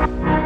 Bye.